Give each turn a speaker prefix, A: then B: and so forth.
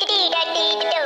A: dee dee dee dee